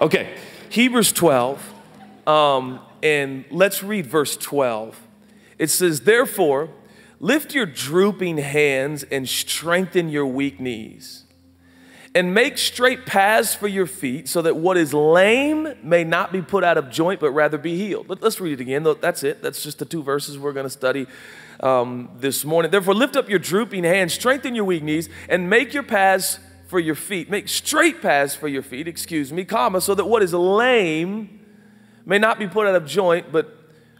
Okay, Hebrews 12, um, and let's read verse 12. It says, Therefore, lift your drooping hands and strengthen your weak knees and make straight paths for your feet so that what is lame may not be put out of joint but rather be healed. Let, us read it again. That's it. That's just the two verses we're going to study um, this morning. Therefore, lift up your drooping hands, strengthen your weak knees, and make your paths for your feet. Make straight paths for your feet, excuse me, comma, so that what is lame may not be put out of joint but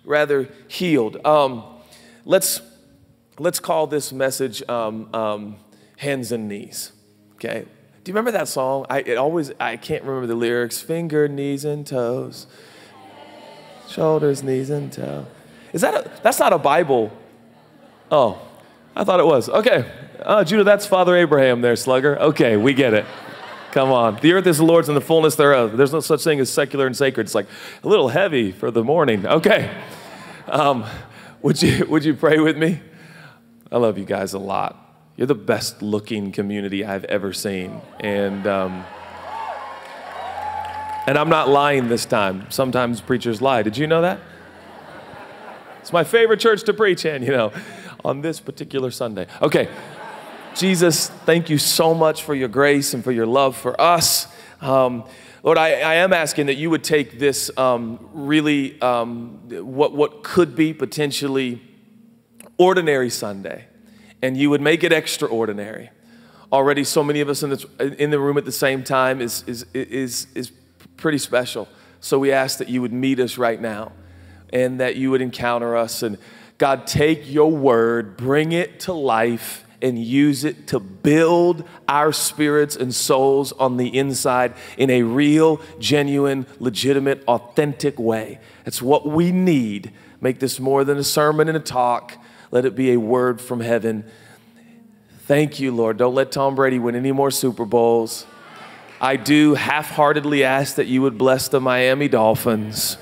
rather healed. Um, let's, let's call this message um, um hands and knees. Okay, do you remember that song? I it always I can't remember the lyrics. Finger, knees, and toes. Shoulders, knees, and toe. Is that a, that's not a Bible? Oh, I thought it was. Okay. Uh, Judah, that's Father Abraham there, slugger. Okay, we get it. Come on. The earth is the Lord's and the fullness thereof. There's no such thing as secular and sacred. It's like a little heavy for the morning. Okay. Um, would, you, would you pray with me? I love you guys a lot. You're the best looking community I've ever seen. And, um, and I'm not lying this time. Sometimes preachers lie. Did you know that? It's my favorite church to preach in, you know, on this particular Sunday. Okay. Jesus, thank you so much for your grace and for your love for us. Um, Lord, I, I, am asking that you would take this um, really, um, what, what could be potentially ordinary Sunday and you would make it extraordinary. Already, so many of us in, this, in the room at the same time is, is, is, is pretty special. So we ask that you would meet us right now and that you would encounter us. And God, take your word, bring it to life, and use it to build our spirits and souls on the inside in a real, genuine, legitimate, authentic way. That's what we need. Make this more than a sermon and a talk let it be a word from heaven. Thank you, Lord. Don't let Tom Brady win any more Super Bowls. I do half heartedly ask that you would bless the Miami Dolphins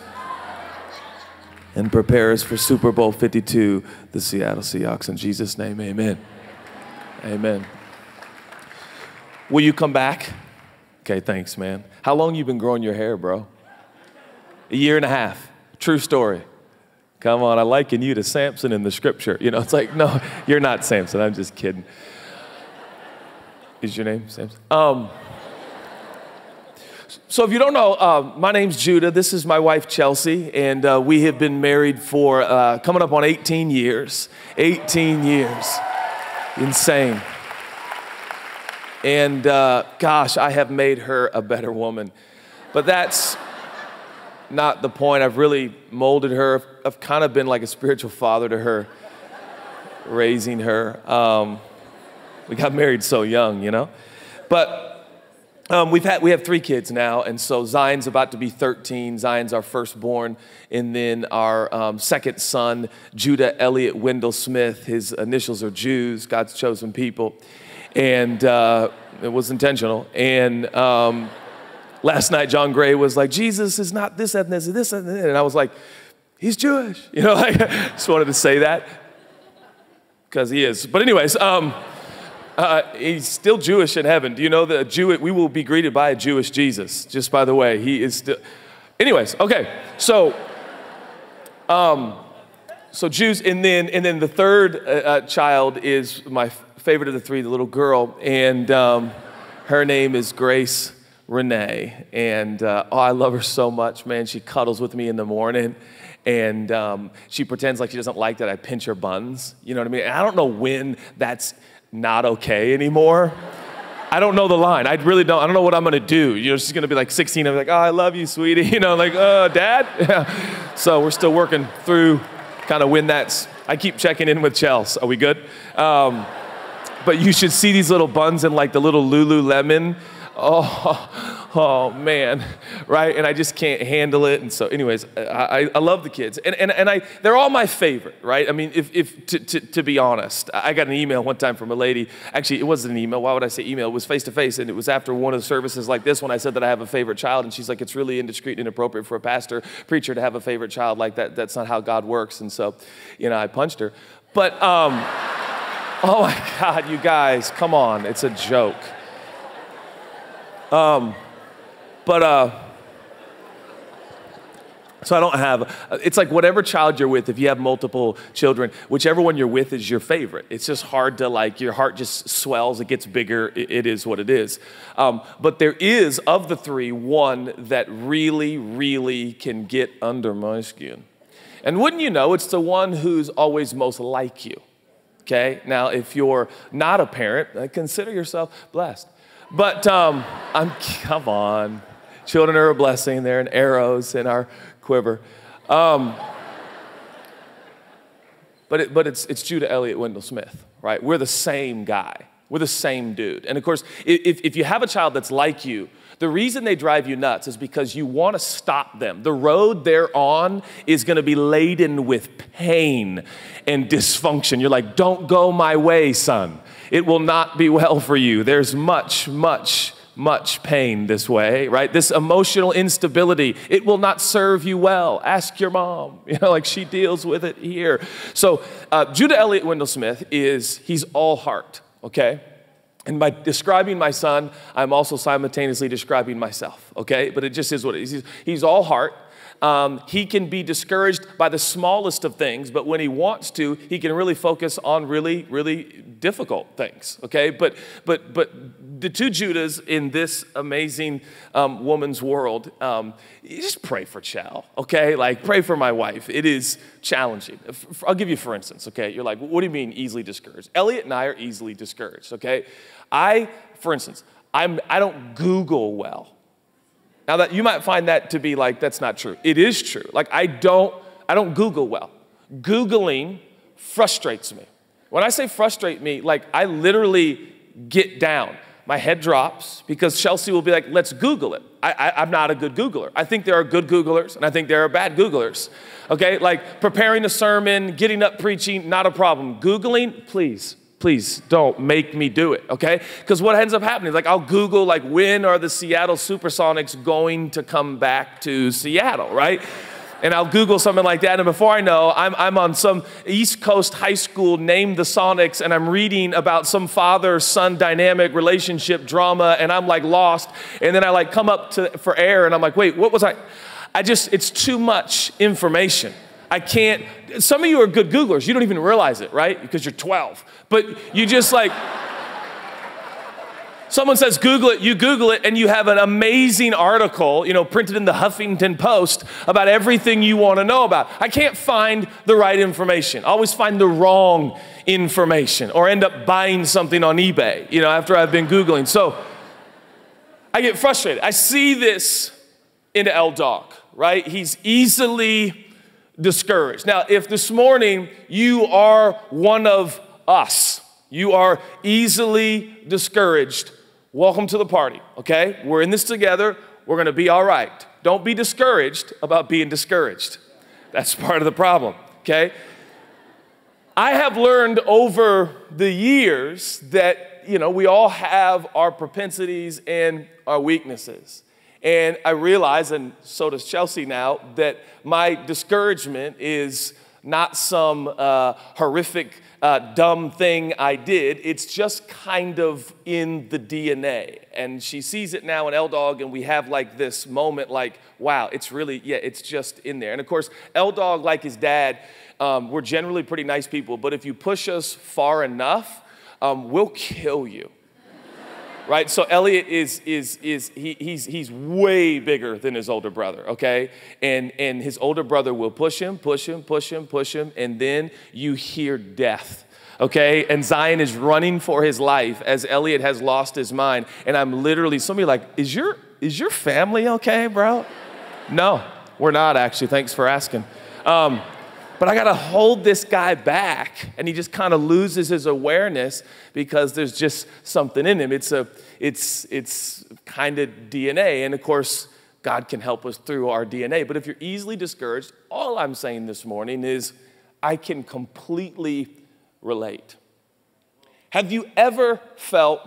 and prepare us for Super Bowl 52, the Seattle Seahawks. In Jesus' name, amen. Amen. Will you come back? Okay, thanks, man. How long you been growing your hair, bro? A year and a half. True story. Come on, I liken you to Samson in the scripture. You know, it's like, no, you're not Samson. I'm just kidding. Is your name Samson? Um, so, if you don't know, uh, my name's Judah. This is my wife, Chelsea, and uh, we have been married for uh, coming up on 18 years. 18 years. Insane. And uh, gosh, I have made her a better woman. But that's not the point. I've really molded her. I've kind of been like a spiritual father to her, raising her. Um, we got married so young, you know. But um, we've had we have three kids now, and so Zion's about to be 13. Zion's our firstborn, and then our um, second son, Judah Elliott Wendell Smith. His initials are Jews, God's chosen people, and uh, it was intentional. And um, Last night, John Gray was like, Jesus is not this ethnicity, this ethnicity. And I was like, he's Jewish. You know, like, I just wanted to say that because he is. But, anyways, um, uh, he's still Jewish in heaven. Do you know that Jew, we will be greeted by a Jewish Jesus, just by the way. He is still. Anyways, okay, so. Um, so Jews, and then and then the third uh, uh child is my favorite of the three, the little girl, and um, her name is Grace Renee. And uh, oh, I love her so much, man. She cuddles with me in the morning. And um, she pretends like she doesn't like that I pinch her buns. You know what I mean? And I don't know when that's not okay anymore. I don't know the line. I really don't. I don't know what I'm gonna do. You know, she's gonna be like 16. I'm like, oh, I love you, sweetie. You know, like, uh, dad. Yeah. So we're still working through kind of when that's. I keep checking in with Chels. Are we good? Um, but you should see these little buns and like the little Lululemon oh, oh man, right? And I just can't handle it. And so, anyways, I, I love the kids, and, and, and I, they're all my favorite, right? I mean, if, if to, to, to be honest, I got an email one time from a lady. Actually, it wasn't an email. Why would I say email? It was face to face, and it was after one of the services like this when I said that I have a favorite child, and she's like, it's really indiscreet and inappropriate for a pastor preacher to have a favorite child like that. That's not how God works. And so, you know, I punched her. But, um, oh my God, you guys, come on, it's a joke. Um, but uh, So I don't have, it's like whatever child you're with, if you have multiple children, whichever one you're with is your favorite. It's just hard to like, your heart just swells, it gets bigger, it, it is what it is. Um, but there is, of the three, one that really, really can get under my skin. And wouldn't you know, it's the one who's always most like you. Okay? Now, if you're not a parent, uh, consider yourself blessed. But um, I'm, come on. Children are a blessing. They're an arrows in our quiver. Um, but it, but it's, it's Judah Elliott Wendell Smith, right? We're the same guy. We're the same dude. And of course, if, if you have a child that's like you, the reason they drive you nuts is because you want to stop them. The road they're on is going to be laden with pain and dysfunction. You're like, don't go my way, son. It will not be well for you. There's much, much much pain this way, right? This emotional instability, it will not serve you well. Ask your mom, you know, like she deals with it here. So, uh, Judah Elliott Wendell Smith is, he's all heart, okay? And by describing my son, I'm also simultaneously describing myself, okay? But it just is what it is. He's, he's all heart. Um, he can be discouraged by the smallest of things, but when he wants to, he can really focus on really, really difficult things. Okay, but but but the two Judahs in this amazing um, woman's world, um, just pray for Chell. Okay, like pray for my wife. It is challenging. I'll give you for instance. Okay, you're like, what do you mean easily discouraged? Elliot and I are easily discouraged. Okay, I, for instance, I'm I don't Google well. Now that you might find that to be like that's not true. It is true. Like I don't I don't Google well. Googling frustrates me. When I say frustrate me, like I literally get down. My head drops because Chelsea will be like, let's Google it. I, I'm not a good Googler. I think there are good Googlers and I think there are bad Googlers. Okay, like preparing a sermon, getting up preaching, not a problem. Googling, please, please don't make me do it, okay? Because what ends up happening is like I'll Google like when are the Seattle Supersonics going to come back to Seattle, right? And I'll Google something like that, and before I know, I'm, I'm on some East Coast high school named the Sonics, and I'm reading about some father son dynamic relationship drama, and I'm like lost. And then I like come up to, for air, and I'm like, wait, what was I? I just, it's too much information. I can't, some of you are good Googlers. You don't even realize it, right? Because you're 12. But you just like, someone says Google it, you Google it, and you have an amazing article, you know, printed in the Huffington Post about everything you want to know about. I can't find the right information. I always find the wrong information or end up buying something on eBay, you know, after I've been Googling. So I get frustrated. I see this in L Dog, right? He's easily discouraged. Now, if this morning you are one of us, you are easily discouraged, welcome to the party, okay? We're in this together. We're gonna be all right. Don't be discouraged about being discouraged. That's part of the problem, okay? I have learned over the years that, you know, we all have our propensities and our weaknesses. And I realize, and so does Chelsea now, that my discouragement is not some uh, horrific, uh, dumb thing I did. It's just kind of in the DNA. And she sees it now in L Dog, and we have like this moment like, wow, it's really, yeah, it's just in there. And of course, L Dog, like his dad, um, we're generally pretty nice people, but if you push us far enough, um, we'll kill you right? So Elliot is is is he, he's he's way bigger than his older brother, okay? And and his older brother will push him, push him, push him, push him, and then you hear death. Okay, and Zion is running for his life as Elliot has lost his mind. And I'm literally, somebody like, is your is your family okay, bro? No, we're not actually. Thanks for asking. Um, but I got to hold this guy back. And he just kind of loses his awareness because there's just something in him. It's, a, it's, it's kind of DNA. And of course, God can help us through our DNA. But if you're easily discouraged, all I'm saying this morning is I can completely relate. Have you ever felt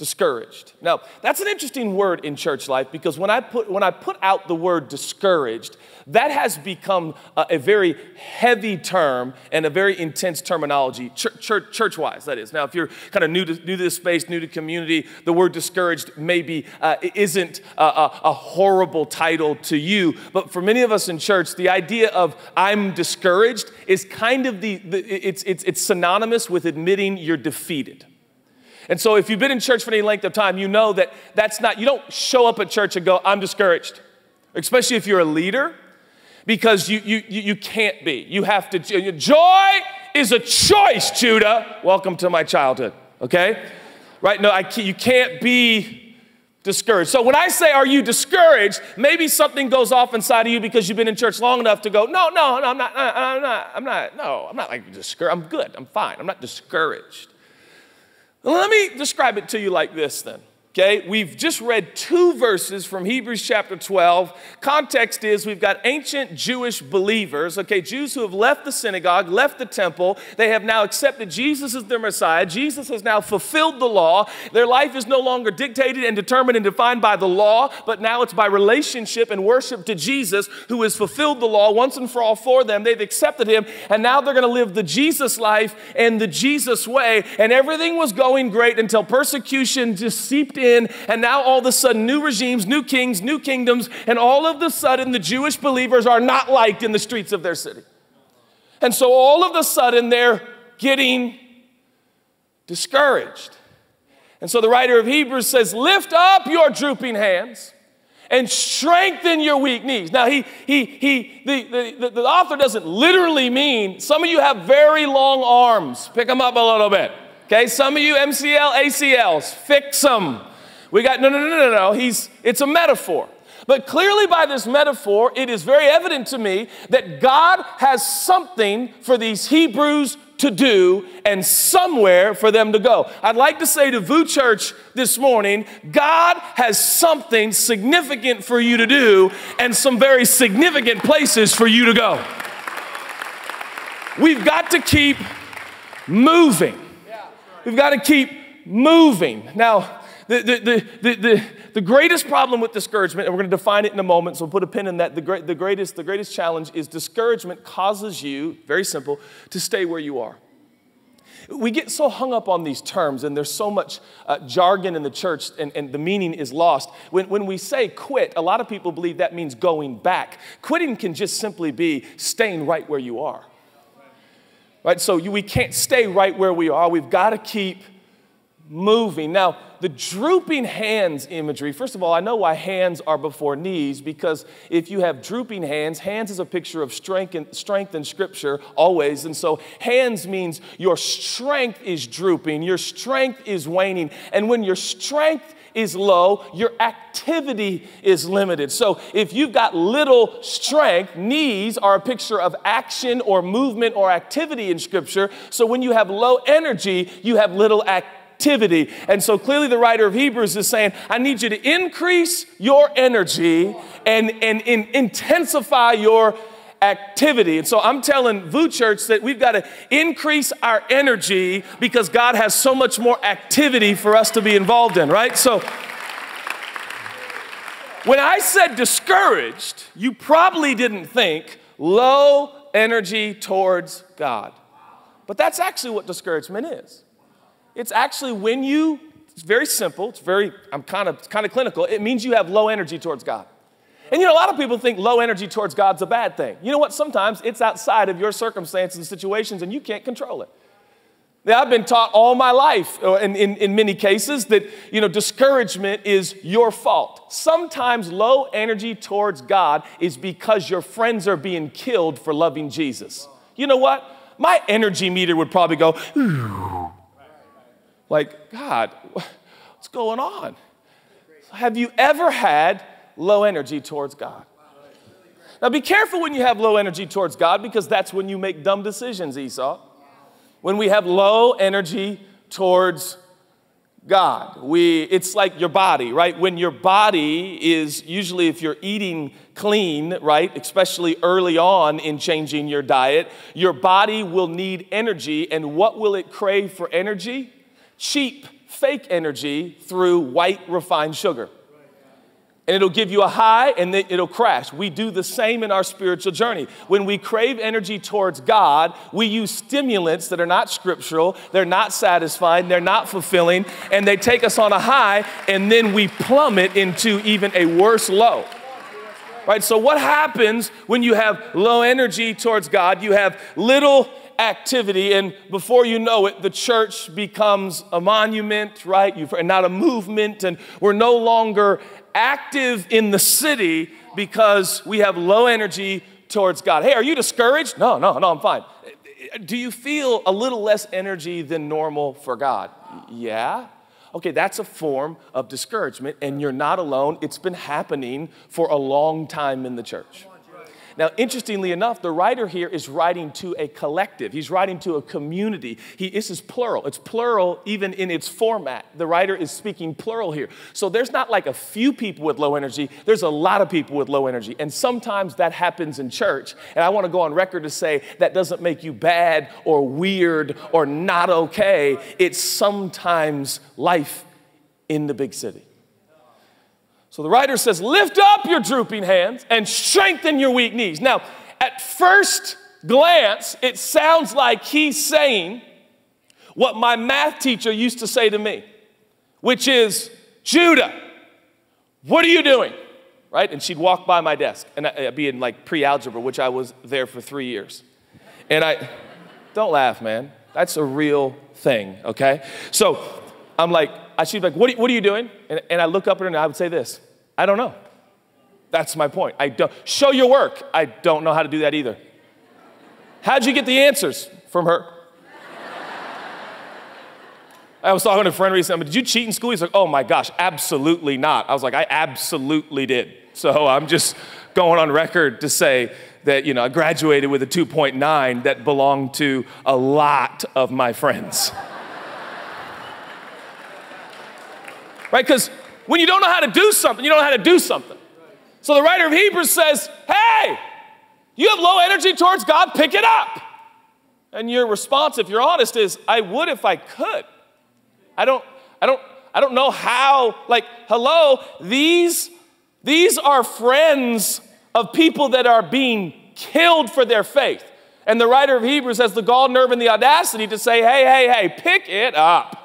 discouraged. Now, that's an interesting word in church life because when I put, when I put out the word discouraged, that has become a, a very heavy term and a very intense terminology, church, church, church-wise, that is. Now, if you're kind of new to, new to this space, new to community, the word discouraged maybe uh, isn't a, a, a horrible title to you, but for many of us in church, the idea of I'm discouraged is kind of the, the it's, it's, it's synonymous with admitting you're defeated. And so, if you've been in church for any length of time, you know that that's not, you don't show up at church and go, I'm discouraged. Especially if you're a leader, because you, you, you can't be. You have to, joy is a choice, Judah. Welcome to my childhood, okay? Right? No, I, you can't be discouraged. So when I say, Are you discouraged? Maybe something goes off inside of you because you've been in church long enough to go, No, no, no, I'm not, uh, uh, I'm not, I'm not, no, I'm not like discouraged. I'm good, I'm fine, I'm not discouraged. Let me describe it to you like this then. Okay, we've just read two verses from Hebrews chapter 12. Context is we've got ancient Jewish believers, okay, Jews who have left the synagogue, left the temple. They have now accepted Jesus as their Messiah. Jesus has now fulfilled the law. Their life is no longer dictated and determined and defined by the law, but now it's by relationship and worship to Jesus who has fulfilled the law once and for all for them. They've accepted him, and now they're going to live the Jesus life and the Jesus way. And everything was going great until persecution just seeped in, and now all of a sudden, new regimes, new kings, new kingdoms, and all of a sudden, the Jewish believers are not liked in the streets of their city. And so all of a sudden, they're getting discouraged. And so the writer of Hebrews says, Lift up your drooping hands and strengthen your weak knees. Now, he, he, he, the, the, the author doesn't literally mean some of you have very long arms. Pick them up a little bit. Okay, some of you MCL, ACLs, fix them. We got, no, no, no, no, no. He's, it's a metaphor. But clearly, by this metaphor, it is very evident to me that God has something for these Hebrews to do and somewhere for them to go. I'd like to say to VOUS Church this morning God has something significant for you to do and some very significant places for you to go. We've got to keep moving. We've got to keep moving. Now, the, the, the, the, the greatest problem with discouragement, and we're going to define it in a moment, so we'll put a pin in that. The, great, the, greatest, the greatest challenge is discouragement causes you, very simple, to stay where you are. We get so hung up on these terms, and there's so much uh, jargon in the church, and, and the meaning is lost. When, when we say quit, a lot of people believe that means going back. Quitting can just simply be staying right where you are. Right? So you, we can't stay right where we are. We've got to keep moving. Now, the drooping hands imagery, first of all, I know why hands are before knees because if you have drooping hands, hands is a picture of strength, and, strength in Scripture always. And so, hands means your strength is drooping, your strength is waning. And when your strength is low, your activity is limited. So if you've got little strength, knees are a picture of action or movement or activity in Scripture. So when you have low energy, you have little activity activity. And so clearly the writer of Hebrews is saying, I need you to increase your energy and, and, and intensify your activity. And so I'm telling VOUS Church that we've got to increase our energy because God has so much more activity for us to be involved in, right? So when I said discouraged, you probably didn't think low energy towards God. But that's actually what discouragement is. It's actually when you, it's very simple, it's very, I'm kind of, kind of clinical. It means you have low energy towards God. And you know, a lot of people think low energy towards God's a bad thing. You know what? Sometimes it's outside of your circumstances and situations and you can't control it. Now, I've been taught all my life, uh, in, in, in many cases, that you know, discouragement is your fault. Sometimes low energy towards God is because your friends are being killed for loving Jesus. You know what? My energy meter would probably go, like, God, what's going on? Have you ever had low energy towards God? Now, be careful when you have low energy towards God because that's when you make dumb decisions, Esau. When we have low energy towards God, we, it's like your body, right? When your body is, usually if you're eating clean, right, especially early on in changing your diet, your body will need energy. And what will it crave for energy? Cheap fake energy through white refined sugar and it'll give you a high and then it'll crash. We do the same in our spiritual journey. When we crave energy towards God, we use stimulants that are not scriptural, they're not satisfying, they're not fulfilling, and they take us on a high and then we plummet into even a worse low. Right? So, what happens when you have low energy towards God? You have little activity, and before you know it, the church becomes a monument, right? You've, and not a movement, and we're no longer active in the city because we have low energy towards God. Hey, are you discouraged? No, no, no, I'm fine. Do you feel a little less energy than normal for God? Yeah. Okay, that's a form of discouragement, and you're not alone. It's been happening for a long time in the church. Now, interestingly enough, the writer here is writing to a collective. He's writing to a community. He, this is plural. It's plural even in its format. The writer is speaking plural here. So there's not like a few people with low energy, there's a lot of people with low energy. And sometimes that happens in church. And I want to go on record to say that doesn't make you bad or weird or not okay. It's sometimes life in the big city. So the writer says, Lift up your drooping hands and strengthen your weak knees. Now, at first glance, it sounds like he's saying what my math teacher used to say to me, which is, Judah, what are you doing? Right? And she'd walk by my desk, and I'd be in like pre algebra, which I was there for three years. And I, don't laugh, man. That's a real thing, okay? So I'm like, she'd be like, what are, what are you doing? And, and I look up at her and I would say this I don't know. That's my point. I don't. Show your work. I don't know how to do that either. How'd you get the answers from her? I was talking to a friend recently. Did you cheat in school? He's like, oh my gosh, absolutely not. I was like, I absolutely did. So I'm just going on record to say that, you know, I graduated with a 2.9 that belonged to a lot of my friends. Right? Because when you don't know how to do something, you don't know how to do something. So the writer of Hebrews says, Hey, you have low energy towards God, pick it up. And your response, if you're honest, is, I would if I could. I don't, I don't, I don't know how, like, hello, these, these are friends of people that are being killed for their faith. And the writer of Hebrews has the gall nerve and the audacity to say, hey, hey, hey, pick it up.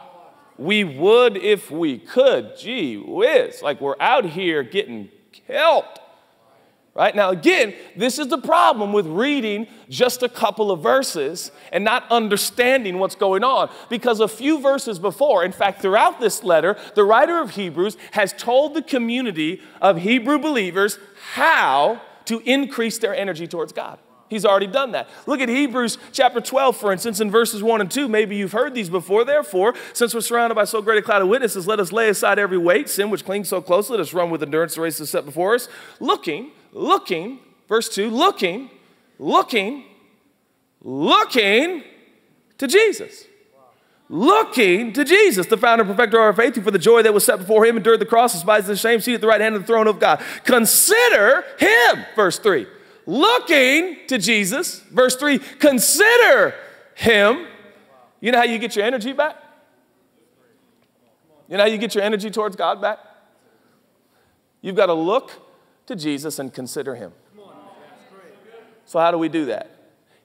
We would if we could. Gee whiz. Like we're out here getting killed. Right? Now, again, this is the problem with reading just a couple of verses and not understanding what's going on. Because a few verses before, in fact, throughout this letter, the writer of Hebrews has told the community of Hebrew believers how to increase their energy towards God. He's already done that. Look at Hebrews chapter 12, for instance, in verses 1 and 2. Maybe you've heard these before. Therefore, since we're surrounded by so great a cloud of witnesses, let us lay aside every weight, sin which clings so closely. Let us run with endurance the race that's set before us. Looking, looking, verse 2, looking, looking, looking to Jesus. Looking to Jesus, the founder and perfecter of our faith, who for the joy that was set before him endured the cross, despised the shame, seated at the right hand of the throne of God. Consider him, verse 3 looking to Jesus. Verse 3 consider him. You know how you get your energy back? You know how you get your energy towards God back? You've got to look to Jesus and consider him. So, how do we do that?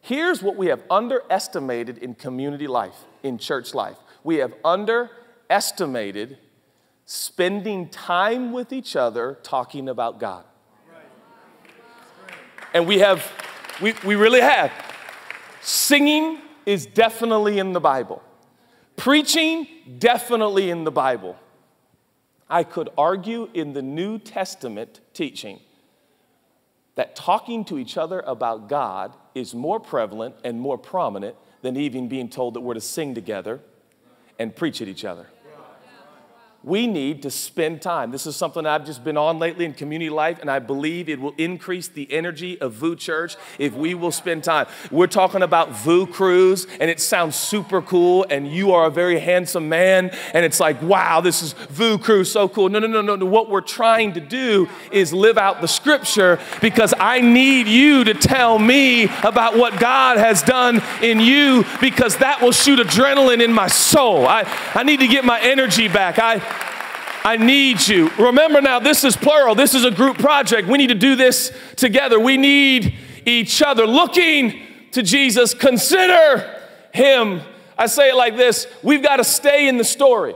Here's what we have underestimated in community life, in church life. We have underestimated spending time with each other talking about God. And we have, we, we really have. Singing is definitely in the Bible. Preaching, definitely in the Bible. I could argue in the New Testament teaching that talking to each other about God is more prevalent and more prominent than even being told that we're to sing together and preach at each other. We need to spend time. This is something I've just been on lately in community life, and I believe it will increase the energy of VOUS Church if we will spend time. We're talking about VOUS Cruise, and it sounds super cool, and you are a very handsome man, and it's like, wow, this is VOUS Cruise, so cool. No, no, no, no, no. What we're trying to do is live out the scripture because I need you to tell me about what God has done in you because that will shoot adrenaline in my soul. I, I need to get my energy back. I, I need you. Remember now, this is plural. This is a group project. We need to do this together. We need each other. Looking to Jesus, consider him. I say it like this we've got to stay in the story.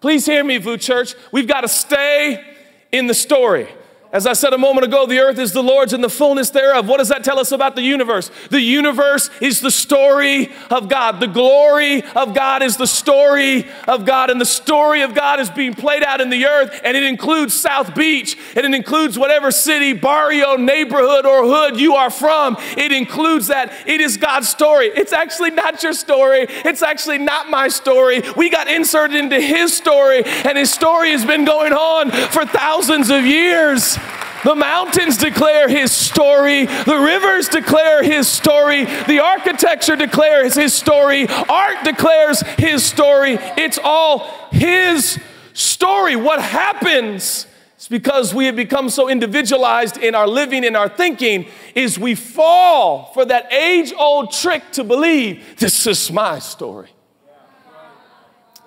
Please hear me, VOUS Church. We've got to stay in the story. As I said a moment ago, the earth is the Lord's and the fullness thereof. What does that tell us about the universe? The universe is the story of God. The glory of God is the story of God. And the story of God is being played out in the earth. And it includes South Beach. And it includes whatever city, barrio, neighborhood, or hood you are from. It includes that. It is God's story. It's actually not your story. It's actually not my story. We got inserted into His story. And His story has been going on for thousands of years. The mountains declare his story. The rivers declare his story. The architecture declares his story. Art declares his story. It's all his story. What happens is because we have become so individualized in our living and our thinking is we fall for that age old trick to believe this is my story.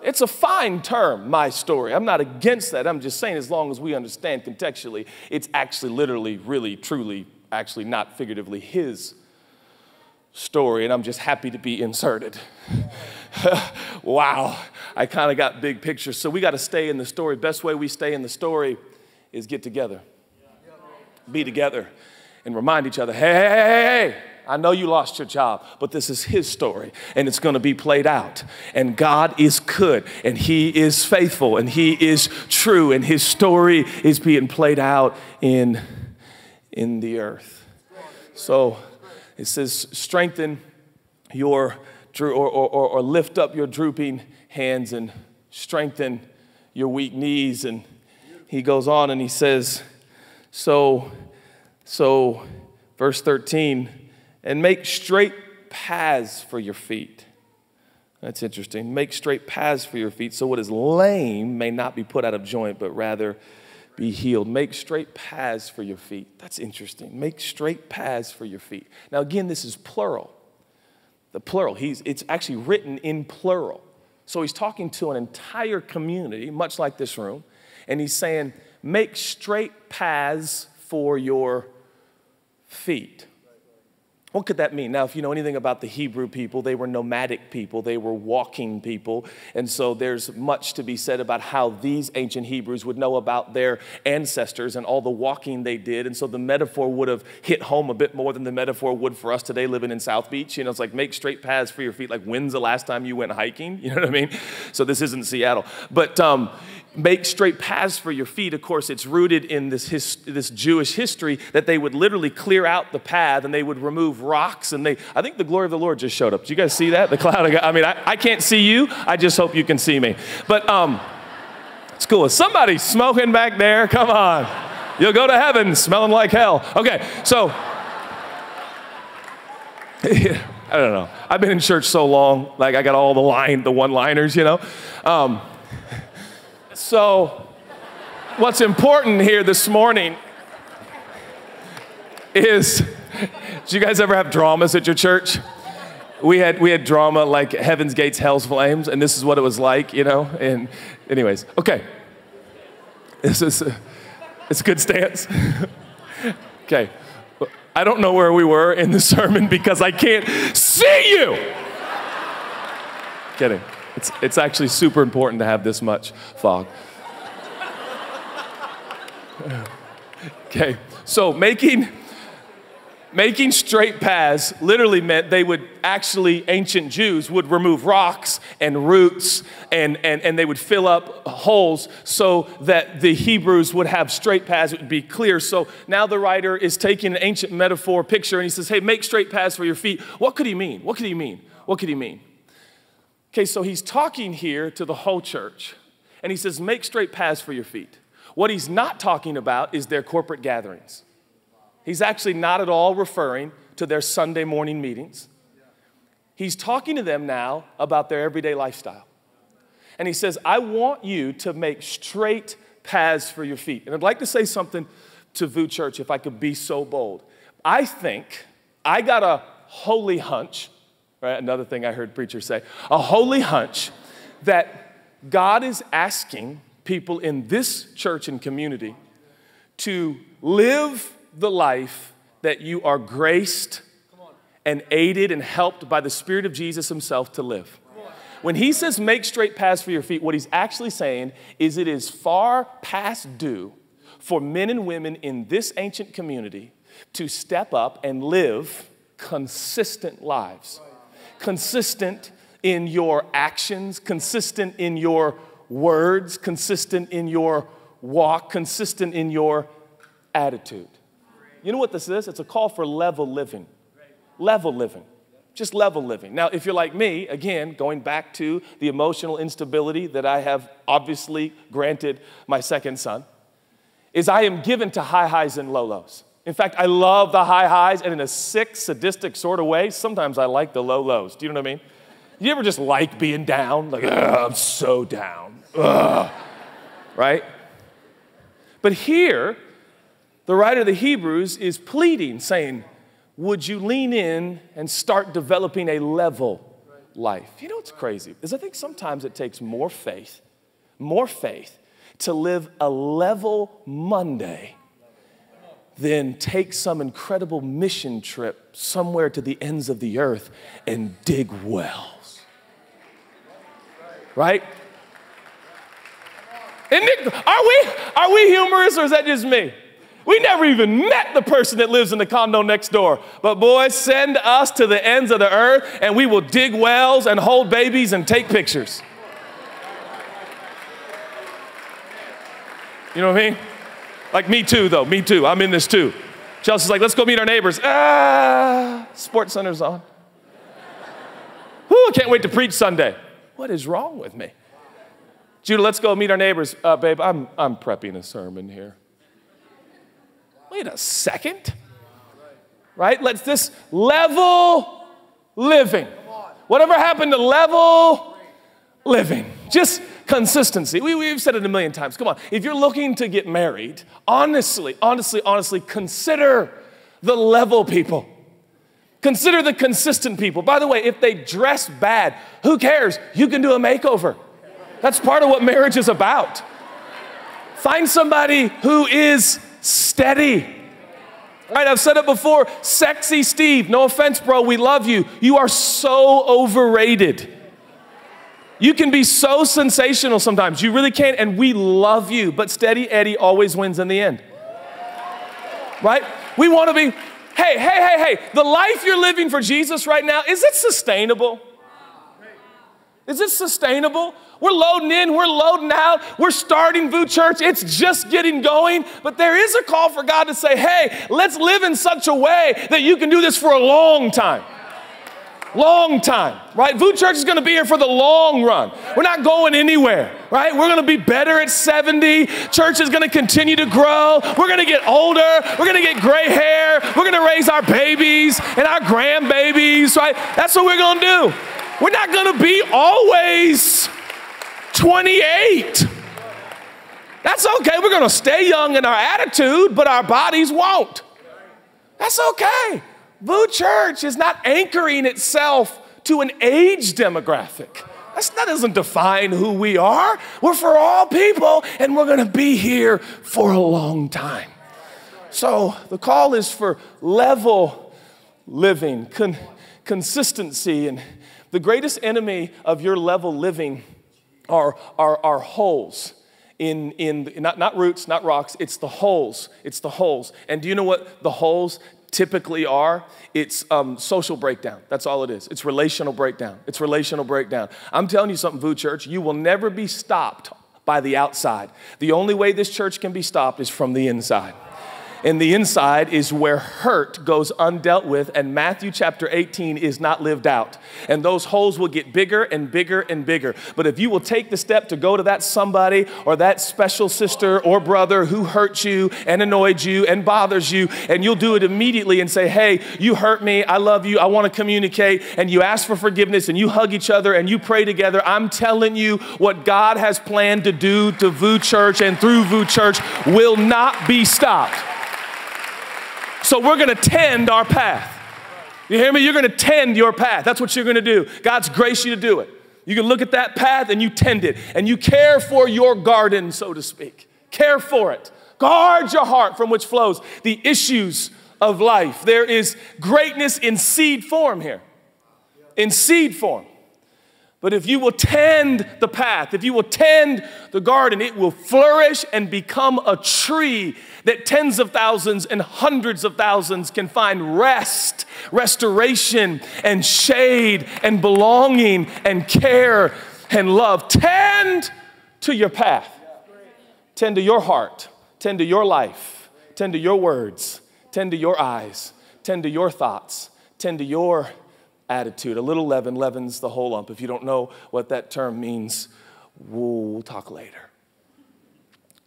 It's a fine term, my story. I'm not against that. I'm just saying, as long as we understand contextually, it's actually, literally, really, truly, actually, not figuratively, his story. And I'm just happy to be inserted. wow, I kind of got big pictures. So we got to stay in the story. Best way we stay in the story is get together, be together, and remind each other hey, hey, hey, hey. I know you lost your job, but this is his story and it's going to be played out. And God is good and he is faithful and he is true and his story is being played out in, in the earth. So it says, strengthen your, or, or, or lift up your drooping hands and strengthen your weak knees. And he goes on and he says, so, so, verse 13, and make straight paths for your feet. That's interesting. Make straight paths for your feet so what is lame may not be put out of joint, but rather be healed. Make straight paths for your feet. That's interesting. Make straight paths for your feet. Now, again, this is plural. The plural, he's, it's actually written in plural. So he's talking to an entire community, much like this room, and he's saying, Make straight paths for your feet. What could that mean? Now, if you know anything about the Hebrew people, they were nomadic people, they were walking people. And so there's much to be said about how these ancient Hebrews would know about their ancestors and all the walking they did. And so the metaphor would have hit home a bit more than the metaphor would for us today living in South Beach. You know, it's like make straight paths for your feet. Like, when's the last time you went hiking? You know what I mean? So this isn't Seattle. But, um, make straight paths for your feet. Of course, it's rooted in this, his, this Jewish history that they would literally clear out the path and they would remove rocks. And they, I think the glory of the Lord just showed up. Did you guys see that? The cloud of God. I mean, I, I can't see you. I just hope you can see me. But um, it's cool. Somebody smoking back there? Come on. You'll go to heaven smelling like hell. Okay, so. I don't know. I've been in church so long, like I got all the line, the one-liners, you know. Um, so, what's important here this morning is do you guys ever have dramas at your church? We had, we had drama like Heaven's Gates, Hell's Flames, and this is what it was like, you know? And, anyways, okay. This is a, it's a good stance. okay. I don't know where we were in the sermon because I can't see you. Kidding. It's, it's actually super important to have this much fog. okay, so making, making straight paths literally meant they would actually, ancient Jews would remove rocks and roots and, and, and they would fill up holes so that the Hebrews would have straight paths, it would be clear. So now the writer is taking an ancient metaphor picture and he says, hey, make straight paths for your feet. What could he mean? What could he mean? What could he mean? Okay, so he's talking here to the whole church. and he says, Make straight paths for your feet. What he's not talking about is their corporate gatherings. He's actually not at all referring to their Sunday morning meetings. He's talking to them now about their everyday lifestyle. And he says, I want you to make straight paths for your feet. And I'd like to say something to VOUS Church if I could be so bold. I think I got a holy hunch, right? Another thing I heard preachers say, a holy hunch that God is asking people in this church and community to live the life that you are graced and aided and helped by the Spirit of Jesus Himself to live. When He says make straight paths for your feet, what He's actually saying is it is far past due for men and women in this ancient community to step up and live consistent lives. Consistent in your actions, consistent in your words, consistent in your walk, consistent in your attitude. You know what this is? It's a call for level living. Level living. Just level living. Now, if you're like me, again, going back to the emotional instability that I have obviously granted my second son, is I am given to high highs and low lows. In fact, I love the high highs, and in a sick, sadistic sort of way, sometimes I like the low lows. Do you know what I mean? You ever just like being down? Like, I'm so down. Ugh. Right? But here, the writer of the Hebrews is pleading, saying, Would you lean in and start developing a level life? You know what's crazy? Is I think sometimes it takes more faith, more faith to live a level Monday than take some incredible mission trip somewhere to the ends of the earth and dig wells. Right? It, are, we, are we humorous or is that just me? We never even met the person that lives in the condo next door. But boy, send us to the ends of the earth and we will dig wells and hold babies and take pictures. You know what I mean? Like me too, though. Me too. I'm in this too. Chelsea's like, let's go meet our neighbors. Ah, SportsCenter's on. Whoo, can't wait to preach Sunday. What is wrong with me? Judah, let's go meet our neighbors. Uh, babe, I'm, I'm prepping a sermon here. Wait a second. Right? Let's this level living. Whatever happened to level living? Just consistency. We, we've said it a million times. Come on. If you're looking to get married, honestly, honestly, honestly, consider the level people. Consider the consistent people. By the way, if they dress bad, who cares? You can do a makeover. That's part of what marriage is about. Find somebody who is steady. All right, I've said it before. Sexy Steve, no offense, bro, we love you. You are so overrated. You can be so sensational sometimes. You really can, and we love you. But Steady Eddie always wins in the end. Right? We want to be, hey, hey, hey, hey, the life you're living for Jesus right now, is it sustainable? Is it sustainable? We're loading in, we're loading out, we're starting VOUS Church, it's just getting going. But there is a call for God to say, hey, let's live in such a way that you can do this for a long time. Long time, right? VOUS Church is going to be here for the long run. We're not going anywhere, right? We're going to be better at 70. Church is going to continue to grow. We're going to get older. We're going to get gray hair. We're going to raise our babies and our grandbabies, right? That's what we're going to do. We're not going to be always 28. That's okay. We're going to stay young in our attitude, but our bodies won't. That's okay. VOUS Church is not anchoring itself to an age demographic. That's, that doesn't define who we are. We're for all people, and we're going to be here for a long time. So the call is for level living, con- consistency, and the greatest enemy of your level living are, are, are holes in, in not, not roots, not rocks, it's the holes. It's the holes. And do you know what the holes typically are? It's um, social breakdown. That's all it is. It's relational breakdown. It's relational breakdown. I'm telling you something, VOUS Church, you will never be stopped by the outside. The only way this church can be stopped is from the inside. And the inside is where hurt goes undealt with, and Matthew chapter 18 is not lived out. And those holes will get bigger and bigger and bigger. But if you will take the step to go to that somebody or that special sister or brother who hurt you and annoyed you and bothers you, and you'll do it immediately and say, Hey, you hurt me. I love you. I want to communicate. And you ask for forgiveness and you hug each other and you pray together. I'm telling you, what God has planned to do to VOUS Church and through VOUS Church will not be stopped. So we're going to tend our path. You hear me? You're going to tend your path. That's what you're going to do. God's grace you to do it. You can look at that path and you tend it and you care for your garden, so to speak. Care for it. Guard your heart from which flows the issues of life. There is greatness in seed form here. In seed form. But if you will tend the path, if you will tend the garden, it will flourish and become a tree that tens of thousands and hundreds of thousands can find rest, restoration, and shade, and belonging, and care and love. Tend to your path, tend to your heart, tend to your life, tend to your words, tend to your eyes, tend to your thoughts, tend to your attitude. A little leaven leavens the whole lump. If you don't know what that term means, we'll talk later.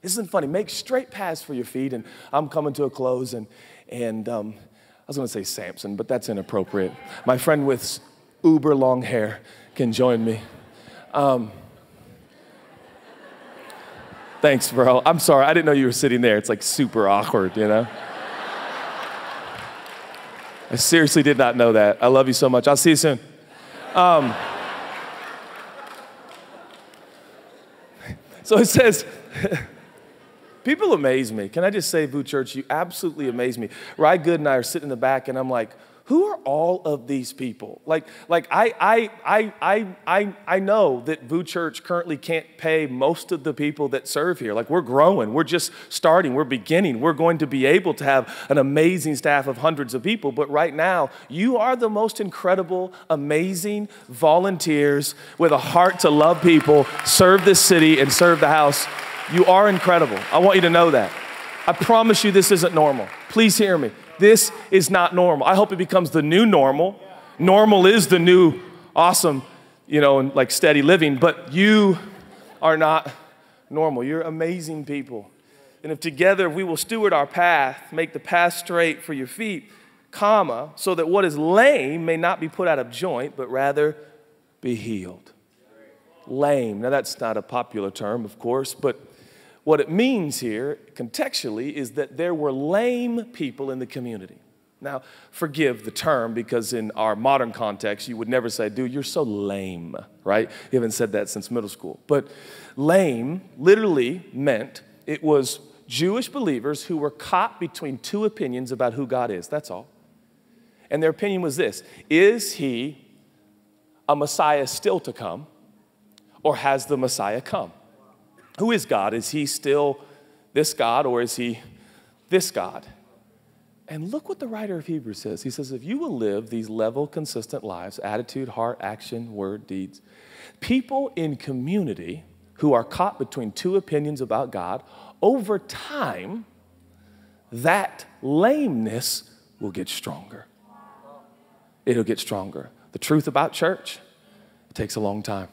Isn't funny? Make straight paths for your feet. And I'm coming to a close, and, and um, I was going to say Samson, but that's inappropriate. My friend with uber long hair can join me. Um, thanks, bro. I'm sorry. I didn't know you were sitting there. It's like super awkward, you know? I seriously did not know that. I love you so much. I'll see you soon. Um, so it says, people amaze me. Can I just say, VOUS Church, you absolutely amaze me. Rye Good and I are sitting in the back, and I'm like, who are all of these people? Like, like I, I, I, I, I, I know that VOUS Church currently can't pay most of the people that serve here. Like, we're growing, we're just starting, we're beginning. We're going to be able to have an amazing staff of hundreds of people. But right now, you are the most incredible, amazing volunteers with a heart to love people, serve this city, and serve the house. You are incredible. I want you to know that. I promise you, this isn't normal. Please hear me. This is not normal. I hope it becomes the new normal. Normal is the new awesome, you know, and like steady living, but you are not normal. You're amazing people. And if together we will steward our path, make the path straight for your feet, comma, so that what is lame may not be put out of joint, but rather be healed. Lame. Now, that's not a popular term, of course, but what it means here, contextually, is that there were lame people in the community. Now, forgive the term because in our modern context, you would never say, dude, you're so lame, right? You haven't said that since middle school. But lame literally meant it was Jewish believers who were caught between two opinions about who God is. That's all. And their opinion was this Is he a Messiah still to come, or has the Messiah come? Who is God? Is he still this God or is he this God? And look what the writer of Hebrews says. He says, if you will live these level, consistent lives attitude, heart, action, word, deeds people in community who are caught between two opinions about God, over time, that lameness will get stronger. It'll get stronger. The truth about church, it takes a long time.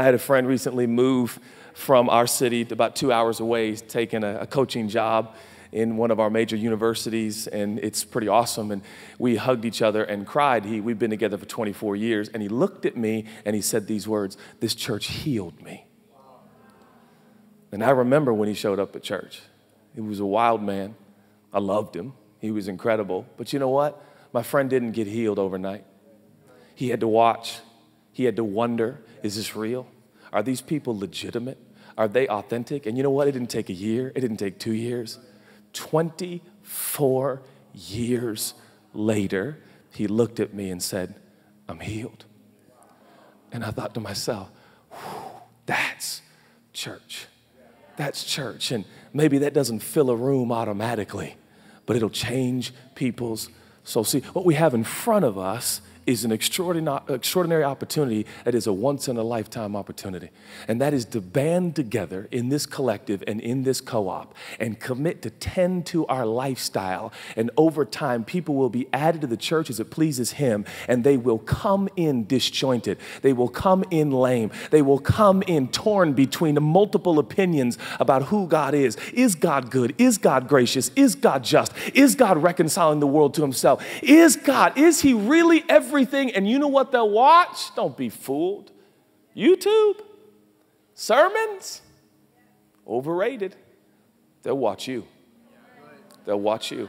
I had a friend recently move from our city to about two hours away, taking a, a coaching job in one of our major universities, and it's pretty awesome. And we hugged each other and cried. He, we've been together for 24 years, and he looked at me and he said these words This church healed me. And I remember when he showed up at church. He was a wild man. I loved him, he was incredible. But you know what? My friend didn't get healed overnight. He had to watch, he had to wonder is this real? Are these people legitimate? Are they authentic? And you know what? It didn't take a year, it didn't take two years. 24 years later, he looked at me and said, I'm healed. And I thought to myself, that's church. That's church. And maybe that doesn't fill a room automatically, but it'll change people's souls. See, what we have in front of us is an extraordinary, extraordinary opportunity that is a once in a lifetime opportunity. And that is to band together in this collective and in this co op and commit to tend to our lifestyle. And over time, people will be added to the church as it pleases Him, and they will come in disjointed. They will come in lame. They will come in torn between the multiple opinions about who God is. Is God good? Is God gracious? Is God just? Is God reconciling the world to Himself? Is God, is He really everything? And you know what they'll watch? Don't be fooled. YouTube, sermons, overrated. They'll watch you. They'll watch you.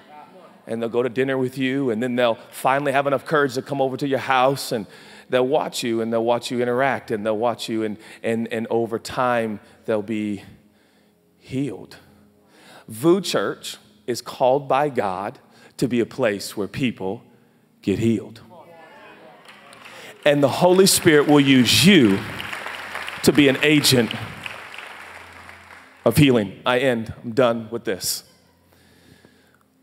And they'll go to dinner with you, and then they'll finally have enough courage to come over to your house and they'll watch you and they'll watch you interact and they'll watch you and, and, and over time they'll be healed. VOUS Church is called by God to be a place where people get healed. And the Holy Spirit will use you to be an agent of healing. I end. I'm done with this.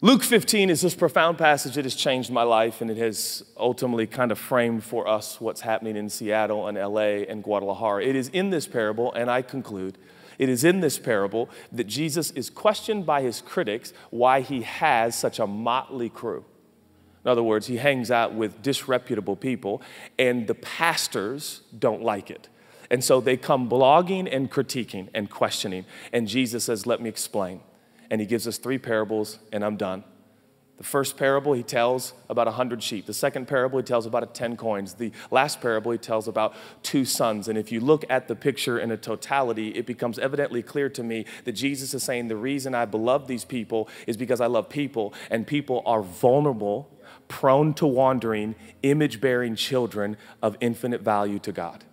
Luke 15 is this profound passage that has changed my life and it has ultimately kind of framed for us what's happening in Seattle and LA and Guadalajara. It is in this parable, and I conclude, it is in this parable that Jesus is questioned by his critics why he has such a motley crew. In other words, he hangs out with disreputable people, and the pastors don't like it. And so they come blogging and critiquing and questioning. And Jesus says, Let me explain and he gives us three parables, and I'm done. The first parable he tells about a hundred sheep. The second parable he tells about ten coins. The last parable he tells about two sons. And if you look at the picture in a totality, it becomes evidently clear to me that Jesus is saying the reason I beloved these people is because I love people, and people are vulnerable, prone to wandering, image bearing children of infinite value to God.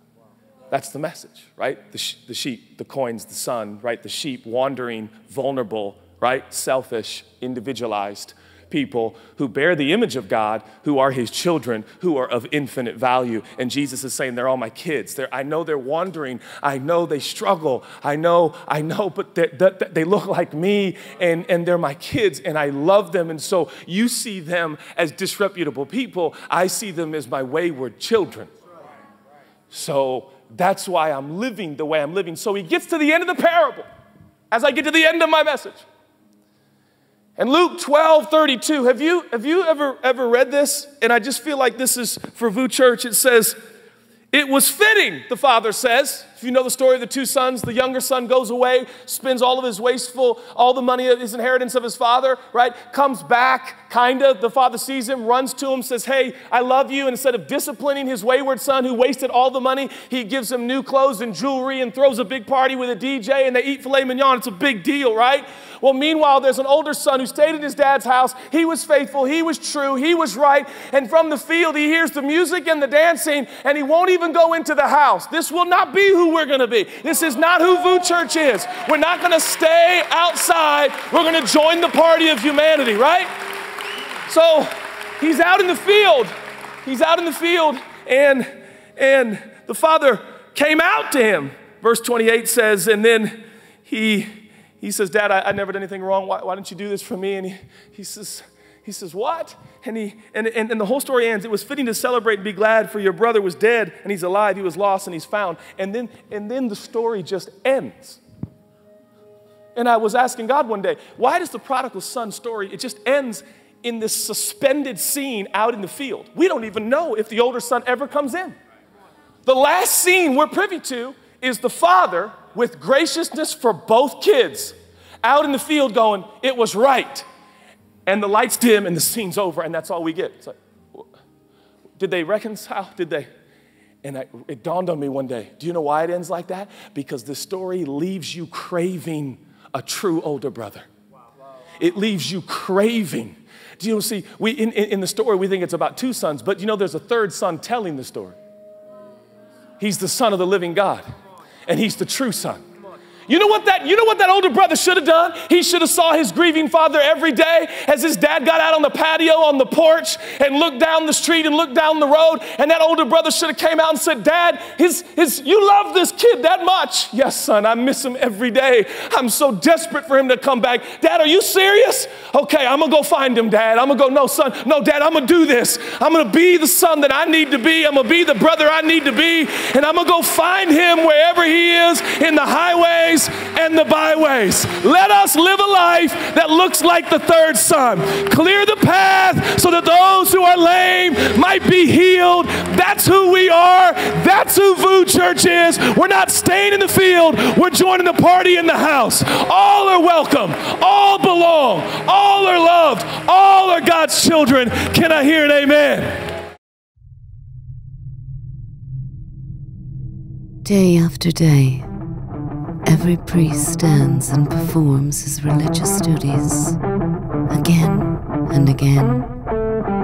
That's the message, right? The, sh- the sheep, the coins, the sun, right? The sheep wandering, vulnerable, right? Selfish, individualized people who bear the image of God, who are his children, who are of infinite value. And Jesus is saying, They're all my kids. They're, I know they're wandering. I know they struggle. I know, I know, but they, they, they look like me and, and they're my kids and I love them. And so you see them as disreputable people. I see them as my wayward children. So that's why I'm living the way I'm living. So he gets to the end of the parable as I get to the end of my message. And Luke 12, 32, have you, have you ever, ever read this? And I just feel like this is for VOUS Church. It says, It was fitting, the father says. If you know the story of the two sons, the younger son goes away, spends all of his wasteful, all the money of his inheritance of his father, right? Comes back, kind of. The father sees him, runs to him, says, Hey, I love you. And instead of disciplining his wayward son who wasted all the money, he gives him new clothes and jewelry and throws a big party with a DJ and they eat filet mignon. It's a big deal, right? Well, meanwhile, there's an older son who stayed in his dad's house. He was faithful, he was true, he was right. And from the field, he hears the music and the dancing, and he won't even go into the house. This will not be who we're going to be. This is not who VOUS Church is. We're not going to stay outside. We're going to join the party of humanity, right? So he's out in the field. He's out in the field, and and the father came out to him. Verse 28 says, and then he he says, Dad, I, I never did anything wrong. Why, why didn't you do this for me? And he, he says, he says, What? And, he, and, and, and the whole story ends. It was fitting to celebrate and be glad, for your brother was dead and he's alive. He was lost and he's found. And then, and then the story just ends. And I was asking God one day, why does the prodigal son story, it just ends in this suspended scene out in the field? We don't even know if the older son ever comes in. The last scene we're privy to is the father with graciousness for both kids out in the field going, It was right. And the lights dim and the scene's over, and that's all we get. It's like, did they reconcile? Did they? And I, it dawned on me one day do you know why it ends like that? Because the story leaves you craving a true older brother. It leaves you craving. Do you see? We, in, in the story, we think it's about two sons, but you know, there's a third son telling the story. He's the son of the living God and he's the true son. You know what that you know what that older brother should have done? He should have saw his grieving father every day as his dad got out on the patio on the porch and looked down the street and looked down the road and that older brother should have came out and said, "Dad, his his you love this kid that much." "Yes, son, I miss him every day. I'm so desperate for him to come back." "Dad, are you serious?" "Okay, I'm going to go find him, Dad. I'm going to go, "No, son. No, Dad, I'm going to do this. I'm going to be the son that I need to be. I'm going to be the brother I need to be, and I'm going to go find him wherever he is in the highways and the byways. Let us live a life that looks like the third son. Clear the path so that those who are lame might be healed. That's who we are. That's who VOUS Church is. We're not staying in the field, we're joining the party in the house. All are welcome, all belong, all are loved, all are God's children. Can I hear an amen? Day after day, Every priest stands and performs his religious duties. Again and again,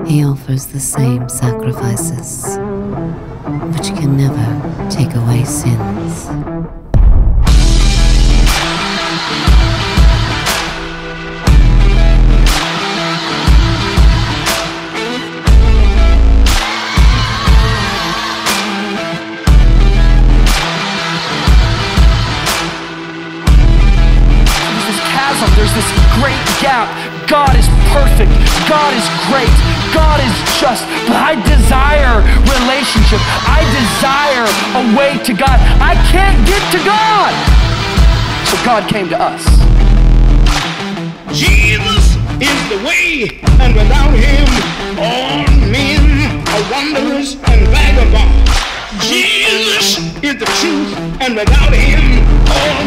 he offers the same sacrifices, which can never take away sins. Great. God is just. But I desire relationship. I desire a way to God. I can't get to God. So God came to us. Jesus is the way, and without him, all men are wanderers and vagabonds. Jesus is the truth, and without him, all